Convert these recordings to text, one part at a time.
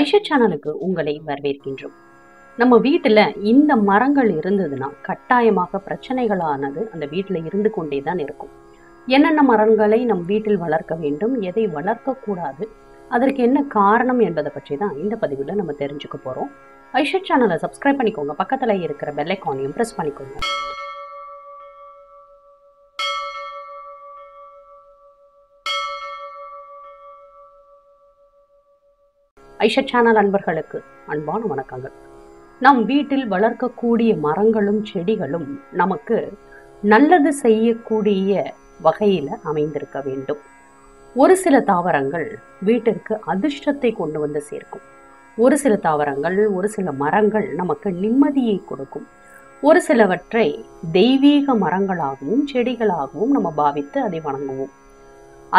ஐஷா சேனலுக்கு உங்களை வரவேற்கின்றோம். நம்ம வீட்டுல இந்த மரங்கள் இருந்ததுன்னா கட்டாயமாக பிரச்சனைகளானது அந்த வீட்டுல இருந்து கொண்டே தான் இருக்கும். என்னென்ன மரங்களை நம் வீட்டில் வளர்க்க வேண்டும் எதை வளர்க்கக்கூடாது அதற்கு என்ன காரணம் என்பதை பற்றி தான் இந்த பதிவில் நம்ம தெரிஞ்சுக்க போறோம். ஐஷா சேனலை சப்ஸ்கிரைப் பண்ணிக்கோங்க பக்கத்துல இருக்கிற பெல்லைக்கானையும் ப்ரெஸ் பண்ணிக்கோங்க. ஐஷா சேனல் அன்பர்களுக்கு அன்பான வணக்கங்கள். நம் வீட்டில் வளர்க்கக்கூடிய மரங்களும் செடிகளும் நமக்கு நல்லது செய்யக்கூடிய வகையில் அமைந்திருக்க வேண்டும். ஒரு சில தாவரங்கள் வீட்டிற்கு அதிர்ஷ்டத்தை கொண்டு வந்து சேர்க்கும். ஒரு சில தாவரங்கள் ஒரு சில மரங்கள் நமக்கு நிம்மதியை கொடுக்கும். ஒரு சிலவற்றை தெய்வீக மரங்களாகவும் செடிகளாகவும் நம்ம பாவித்து அதை வணங்குவோம்.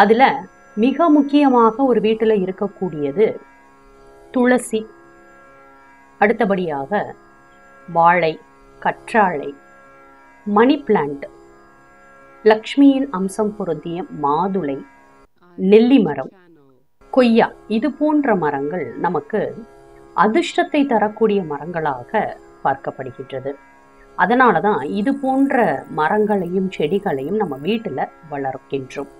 அதுல மிக முக்கியமாக ஒரு வீட்டில் இருக்கக்கூடியது துளசி. அடுத்தபடியாக வாழை கற்றாழை மணி பிளான்ட் லக்ஷ்மியின் அம்சம் பொருந்திய மாதுளை நெல்லி மரம் கொய்யா. இது போன்ற மரங்கள் நமக்கு அதிர்ஷ்டத்தை தரக்கூடிய மரங்களாக பார்க்கப்படுகின்றது. அதனால தான் இது போன்ற மரங்களையும் செடிகளையும் நம்ம வீட்டில் வளர்க்கின்றோம்.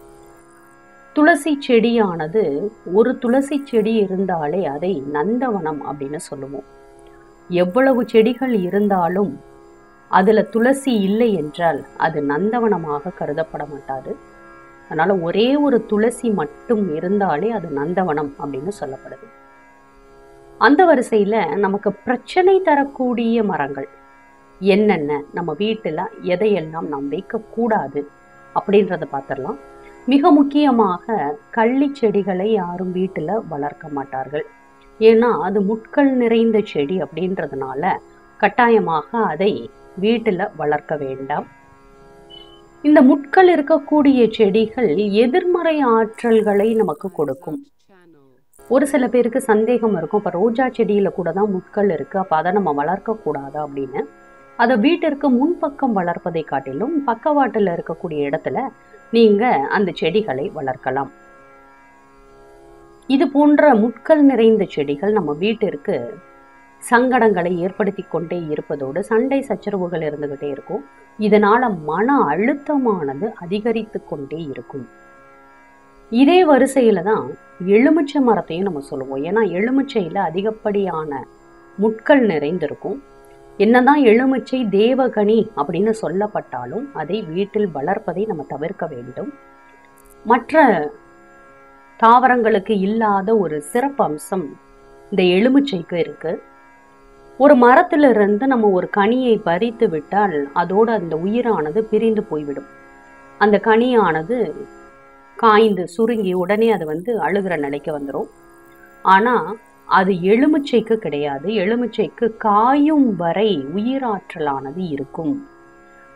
துளசி செடியானது ஒரு துளசி செடி இருந்தாலே அதை நந்தவனம் அப்படின்னு சொல்லுவோம். எவ்வளவு செடிகள் இருந்தாலும் அதுல துளசி இல்லை என்றால் அது நந்தவனமாக கருதப்பட மாட்டாது. அதனால ஒரே ஒரு துளசி மட்டும் இருந்தாலே அது நந்தவனம் அப்படின்னு சொல்லப்படுது. அந்த வரிசையில நமக்கு பிரச்சனை தரக்கூடிய மரங்கள் என்னென்ன? நம்ம வீட்டில் எதையெல்லாம் நாம் வைக்கக்கூடாது அப்படின்றத பார்த்துடலாம். மிக முக்கியமாக கள்ளி செடிகளை யாரும் வீட்டில் வளர்க்க மாட்டார்கள். ஏன்னா அது முட்கள் நிறைந்த செடி அப்படின்றதுனால கட்டாயமாக அதை வீட்டில் வளர்க்க வேண்டாம். இந்த முட்கள் இருக்கக்கூடிய செடிகள் எதிர்மறை ஆற்றல்களை நமக்கு கொடுக்கும். ஒரு சில பேருக்கு சந்தேகம் இருக்கும். இப்போ ரோஜா செடியில கூட தான் முட்கள் இருக்கு. அப்போ அதை நம்ம வளர்க்கக்கூடாதா அப்படின்னு. அதை வீட்டிற்கு முன்பக்கம் வளர்ப்பதை காட்டிலும் பக்கவாட்டில் இருக்கக்கூடிய இடத்துல நீங்க அந்த செடிகளை வளர்க்கலாம். இது போன்ற முட்கள் நிறைந்த செடிகள் நம்ம வீட்டிற்கு சங்கடங்களை ஏற்படுத்தி கொண்டே இருப்பதோடு சண்டை சச்சரவுகள் இருந்துகிட்டே இருக்கும். இதனால மன அழுத்தமானது அதிகரித்து கொண்டே இருக்கும். இதே வரிசையில தான் எலுமிச்சை மரத்தையும் நம்ம சொல்லுவோம். ஏன்னா எலுமிச்சையில அதிகப்படியான முட்கள் நிறைந்திருக்கும். என்னதான் எலுமிச்சை தேவகனி அப்படின்னு சொல்லப்பட்டாலும் அதை வீட்டில் வளர்ப்பதை நம்ம தவிர்க்க வேண்டும். மற்ற தாவரங்களுக்கு இல்லாத ஒரு சிறப்பு அம்சம் இந்த எலுமிச்சைக்கு இருக்கு. ஒரு மரத்திலிருந்து நம்ம ஒரு கனியை பறித்து விட்டால் அதோடு அந்த உயிரானது பிரிந்து போய்விடும். அந்த கனியானது காய்ந்து சுருங்கி உடனே அது வந்து அழுகிற நிலைக்கு வந்துடும் ஆனால் அது எலுமிச்சைக்கு கிடையாது. எலுமிச்சைக்கு காயும் வரை உயிராற்றலானது இருக்கும்.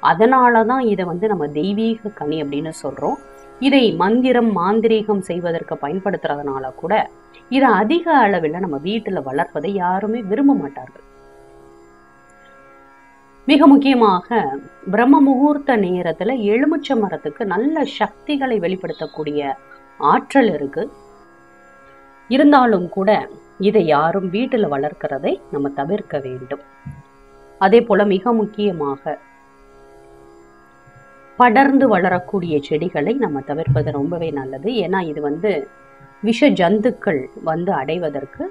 அதனால தான் இதை வந்து நம்ம தெய்வீக கனி அப்படின்னு சொல்கிறோம் இதை மந்திரம் மாந்திரீகம் செய்வதற்கு பயன்படுத்துறதுனால கூட இதை அதிக அளவில் நம்ம வீட்டில் வளர்ப்பதை யாருமே விரும்ப மாட்டார்கள். மிக முக்கியமாக பிரம்ம முகூர்த்த நேரத்தில் எலுமிச்சை மரத்துக்கு நல்ல சக்திகளை வெளிப்படுத்தக்கூடிய ஆற்றல் இருக்கு. இருந்தாலும் கூட இதை யாரும் வீட்டில் வளர்க்கிறதை நம்ம தவிர்க்க வேண்டும். அதே போல மிக முக்கியமாக படர்ந்து வளரக்கூடிய செடிகளை நம்ம தவிர்ப்பது ரொம்பவே நல்லது. ஏன்னா இது வந்து விஷ ஜந்துக்கள் வந்து அடைவதற்கு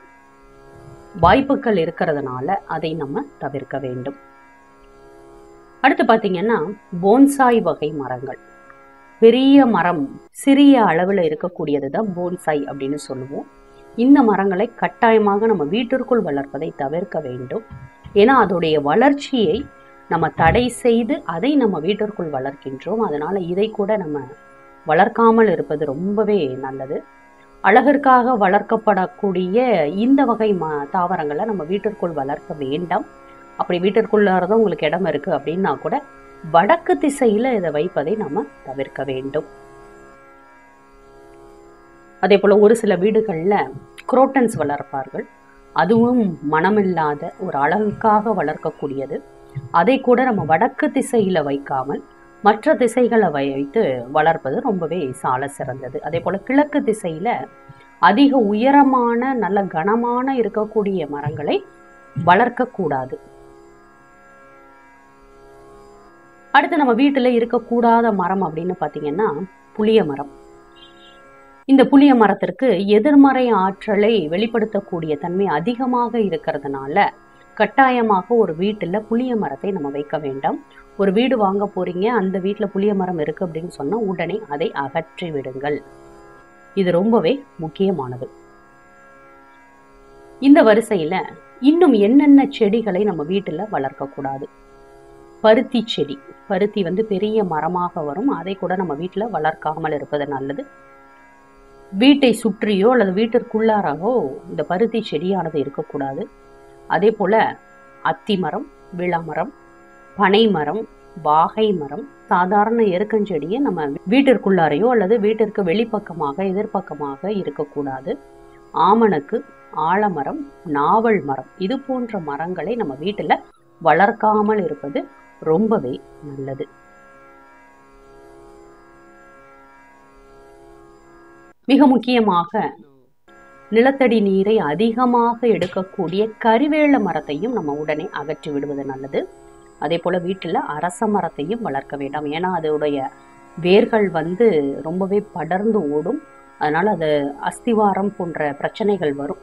வாய்ப்புகள் இருக்கிறதுனால அதை நம்ம தவிர்க்க வேண்டும். அடுத்து பார்த்தீங்கன்னா போன்சாய் வகை மரங்கள். பெரிய மரம் சிறிய அளவில் இருக்கக்கூடியது தான் போன்சாய் அப்படின்னு சொல்லுவோம். இந்த மரங்களை கட்டாயமாக நம்ம வீட்டிற்குள் வளர்ப்பதை தவிர்க்க வேண்டும். ஏன்னா அதோடைய வளர்ச்சியை நம்ம தடை செய்து அதை நம்ம வீட்டிற்குள் வளர்க்கின்றோம். அதனால் இதை கூட நம்ம வளர்க்காமல் இருப்பது ரொம்பவே நல்லது. அழகிற்காக வளர்க்கப்படக்கூடிய இந்த வகை ம தாவரங்களை நம்ம வீட்டிற்குள் வளர்க்க வேண்டாம். அப்படி வீட்டிற்குள்ளாரதான் உங்களுக்கு இடம் இருக்கு அப்படின்னா கூட வடக்கு திசையில் இதை வைப்பதை நம்ம தவிர்க்க வேண்டும். அதே போல ஒரு சில வீடுகள்ல குரோட்டன்ஸ் வளர்ப்பார்கள். அதுவும் மனமில்லாத ஒரு அழகுக்காக வளர்க்கக்கூடியது. அதை கூட நம்ம வடக்கு திசையில வைக்காமல் மற்ற திசைகளை வைத்து வளர்ப்பது ரொம்பவே சால சிறந்தது. அதே போல கிழக்கு திசையில அதிக உயரமான நல்ல கனமான இருக்கக்கூடிய மரங்களை வளர்க்கக்கூடாது. அடுத்து நம்ம வீட்டில் இருக்கக்கூடாத மரம் அப்படின்னு பார்த்தீங்கன்னா புளிய மரம். இந்த புளிய மரத்திற்கு எதிர்மறை ஆற்றலை வெளிப்படுத்தக்கூடிய தன்மை அதிகமாக இருக்கிறதுனால கட்டாயமாக ஒரு வீட்டில் புளிய மரத்தை நம்ம வைக்க வேண்டாம். ஒரு வீடு வாங்க போறீங்க அந்த வீட்டில் புளிய மரம் இருக்கு அப்படின்னு சொன்னா உடனே அதை அகற்றி விடுங்கள். இது ரொம்பவே முக்கியமானது. இந்த வரிசையில இன்னும் என்னென்ன செடிகளை நம்ம வீட்டில் வளர்க்கக்கூடாது பருத்தி செடி. பருத்தி வந்து பெரிய மரமாக வரும். அதை கூட நம்ம வீட்டில் வளர்க்காமல் இருப்பது நல்லது. வீட்டை சுற்றியோ அல்லது வீட்டிற்குள்ளாராகவோ இந்த பருத்தி செடியானது இருக்கக்கூடாது. அதே போல் அத்தி மரம் விளாமரம் பனை மரம் வாகை மரம் சாதாரண எருக்கஞ்செடியை நம்ம வீட்டிற்குள்ளாரையோ அல்லது வீட்டிற்கு வெளிப்பக்கமாக எதிர்ப்பக்கமாக இருக்கக்கூடாது. ஆமணக்கு ஆலமரம் நாவல் மரம் இது போன்ற மரங்களை நம்ம வீட்டில் வளர்க்காமல் இருப்பது ரொம்பவே நல்லது. மிக முக்கியமாக நிலத்தடி நீரை அதிகமாக எடுக்கக்கூடிய கருவேல மரத்தையும் நம்ம உடனே அகற்றி விடுவது நல்லது. அதே போல் வீட்டில் அரச மரத்தையும் வளர்க்க வேண்டாம். ஏன்னா அதோடைய வேர்கள் வந்து ரொம்பவே படர்ந்து ஓடும். அதனால் அது அஸ்திவாரம் போன்ற பிரச்சனைகள் வரும்.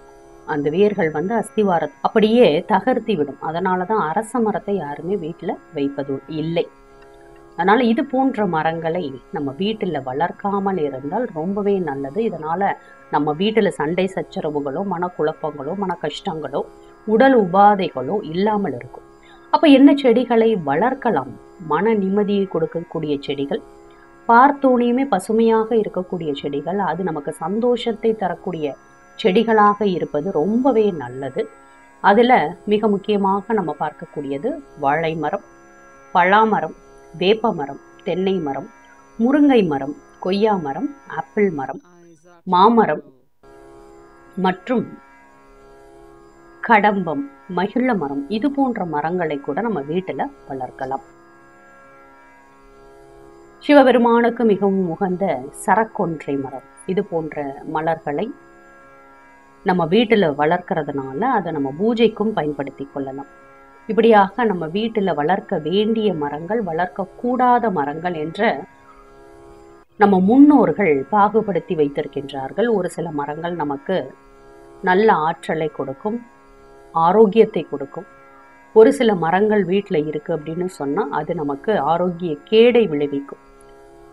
அந்த வேர்கள் வந்து அஸ்திவாரம் அப்படியே தகர்த்தி விடும். அதனால தான் அரச மரத்தை யாருமே வீட்டில் வைப்பது இல்லை. அதனால இது போன்ற மரங்களை நம்ம வீட்டில் வளர்க்காமல் இருந்தால் ரொம்பவே நல்லது. இதனால நம்ம வீட்டில் சண்டை சச்சரவுகளோ மனக்குழப்பங்களோ மன கஷ்டங்களோ உடல் உபாதைகளோ இல்லாமல் இருக்கும். அப்ப என்ன செடிகளை வளர்க்கலாம்? மன நிம்மதியை கொடுக்கக்கூடிய செடிகள் பார்த்தோனையுமே பசுமையாக இருக்கக்கூடிய செடிகள் அது நமக்கு சந்தோஷத்தை தரக்கூடிய செடிகளாக இருப்பது ரொம்பவே நல்லது. அதுல மிக முக்கியமாக நம்ம பார்க்கக்கூடியது வாழை மரம் பலாமரம் வேப்ப மரம் தென்னை மரம் முருங்கை மரம் கொய்யா மரம் ஆப்பிள் மரம் மாமரம் மற்றும் கடம்பம் மகிழ மரம் இது போன்ற மரங்களை கூட நம்ம வீட்டில் வளர்க்கலாம். சிவபெருமானுக்கு மிகவும் உகந்த சரக்கொன்றை மரம். இது போன்ற மலர்களை நம்ம வீட்டில் வளர்க்கறதுனால அதை நம்ம பூஜைக்கும் பயன்படுத்தி கொள்ளலாம். இப்படியாக நம்ம வீட்டில் வளர்க்க வேண்டிய மரங்கள் வளர்க்கக்கூடாத மரங்கள் என்ற நம்ம முன்னோர்கள் பாகுபடுத்தி வைத்திருக்கின்றார்கள். ஒரு சில மரங்கள் நமக்கு நல்ல ஆற்றலை கொடுக்கும் ஆரோக்கியத்தை கொடுக்கும். ஒரு சில மரங்கள் வீட்டில் இருக்கு அப்படின்னு சொன்னால் அது நமக்கு ஆரோக்கிய கேடை விளைவிக்கும்.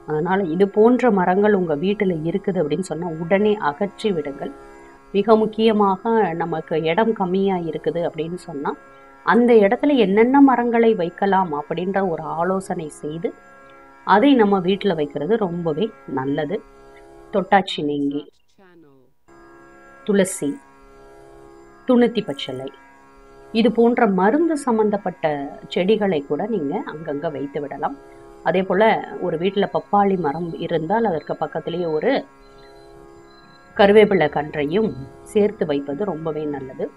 அதனால் இது போன்ற மரங்கள் உங்கள் வீட்டில் இருக்குது அப்படின்னு சொன்னால் உடனே அகற்றி விடுங்கள். மிக முக்கியமாக நமக்கு இடம் கம்மியாக இருக்குது அப்படின்னு சொன்னால் அந்த இடத்துல என்னென்ன மரங்களை வைக்கலாம் அப்படின்ற ஒரு ஆலோசனை செய்து அதை நம்ம வீட்டில் வைக்கிறது ரொம்பவே நல்லது. தொட்டாச்சி நெங்கி துளசி துணுத்தி பச்சலை இது போன்ற மருந்து சம்பந்தப்பட்ட செடிகளை கூட நீங்கள் அங்கங்கே வைத்து விடலாம். அதே போல் ஒரு வீட்டில் பப்பாளி மரம் இருந்தால் அதற்கு பக்கத்துலேயே ஒரு கருவேப்பிலை கன்றையும் சேர்த்து வைப்பது ரொம்பவே நல்லது.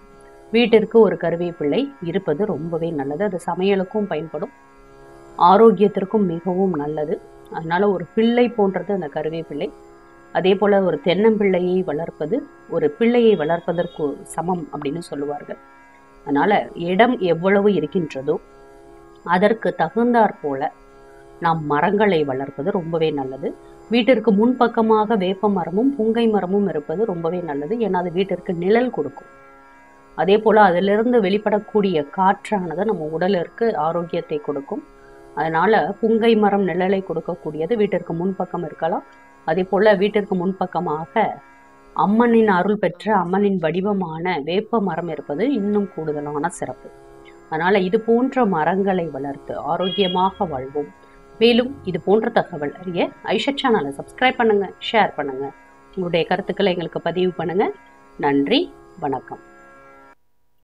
வீட்டிற்கு ஒரு கருவேப்பிள்ளை இருப்பது ரொம்பவே நல்லது. அது சமையலுக்கும் பயன்படும். ஆரோக்கியத்திற்கும் மிகவும் நல்லது. அதனால் ஒரு பிள்ளை போன்றது அந்த கருவேப்பிள்ளை அதே போல் ஒரு தென்னம்பிள்ளையை வளர்ப்பது ஒரு பிள்ளையை வளர்ப்பதற்கு சமம் அப்படின்னு சொல்லுவார்கள். அதனால் இடம் எவ்வளவு இருக்கின்றதோ அதற்கு தகுந்தாற் போல நாம் மரங்களை வளர்ப்பது ரொம்பவே நல்லது. வீட்டிற்கு முன்பக்கமாக வேப்ப மரமும் புங்கை மரமும் இருப்பது ரொம்பவே நல்லது. ஏன்னா அது வீட்டிற்கு நிழல் கொடுக்கும். அதே போல் அதிலிருந்து வெளிப்படக்கூடிய காற்றானது நம்ம உடலிற்கு ஆரோக்கியத்தை கொடுக்கும். அதனால் புங்கை மரம் நிழலை கொடுக்கக்கூடியது வீட்டிற்கு முன்பக்கம் இருக்கலாம். அதே போல் வீட்டிற்கு முன்பக்கமாக அம்மனின் அருள் பெற்ற அம்மனின் வடிவமான வேப்ப மரம் இருப்பது இன்னும் கூடுதலான சிறப்பு. அதனால் இது போன்ற மரங்களை வளர்த்து ஆரோக்கியமாக வாழ்வோம். மேலும் இது போன்ற தகவல் அறிய ஐஷா சேனலை சப்ஸ்கிரைப் பண்ணுங்கள் ஷேர் பண்ணுங்கள் உங்களுடைய கருத்துக்களை எங்களுக்கு பதிவு பண்ணுங்கள் நன்றி வணக்கம்.